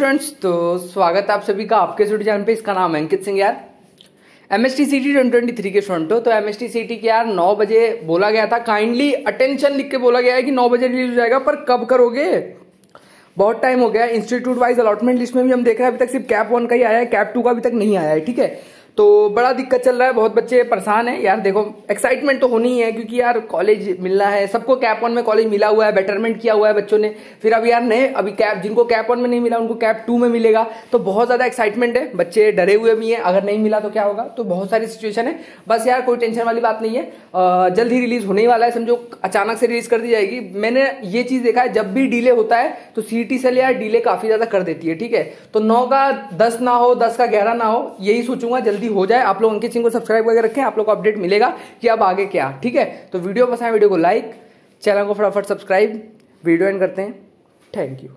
Students तो स्वागत है आप सभी का आपके स्टूडियो चैनल पे। इसका नाम अंकित सिंह यार। M S T C T twenty twenty three के स्टूडेंट हो। तो M S T C T के यार नौ बजे बोला गया था। काइंडली अटेंशन लिख के बोला गया है कि नौ बजे रिलीज़ हो जाएगा, पर कब करोगे? बहुत टाइम हो गया। इंस्टीट्यूट वाइज अलॉटमेंट लिस्ट में भी हम देख रहे हैं, अभी तक सिर्फ़ कैप वन का ही आया है कैप टू का अभी तक नहीं आया है, ठीक है? तो बड़ा दिक्कत चल रहा है, बहुत बच्चे परेशान है। यार देखो एक्साइटमेंट तो होनी ही है, क्योंकि यार कॉलेज मिलना है, सबको कैप वन में कॉलेज मिला हुआ है बेटरमेंट किया हुआ है बच्चों ने। फिर अब यार नए, अभी कैप जिनको कैप वन में नहीं मिला, उनको कैप टू में मिलेगा। तो बहुत ज़्यादा एक्साइटमेंट है, बच्चे डरे हुए भी हैं, अगर नहीं मिला तो क्या होगा? तो बहुत सारी सिचुएशन है। बस यार कोई टेंशन वाली बात नहीं है। जल्द ही रिलीज़ होने वाला है, समझो, अचानक से रिलीज़ कर दी जाएगी। मैंने ये चीज़ देखा है, जब भी डिले होता है तो से यार डिले काफ़ी ज़्यादा कर देती है, ठीक है? तो नौ का दस ना हो, दस का ग्यारह ना हो, यही सोचूँगा, जल्दी हो जाए, आप लोग अंकित सिंह को सब्सक्राइब करके रखें, आप लोग को अपडेट मिलेगा कि अब आगे क्या। ठीक है? तो वीडियो पसंद है वीडियो को लाइक चैनल को फटाफट सब्सक्राइब वीडियो एंड करते हैं। Thank you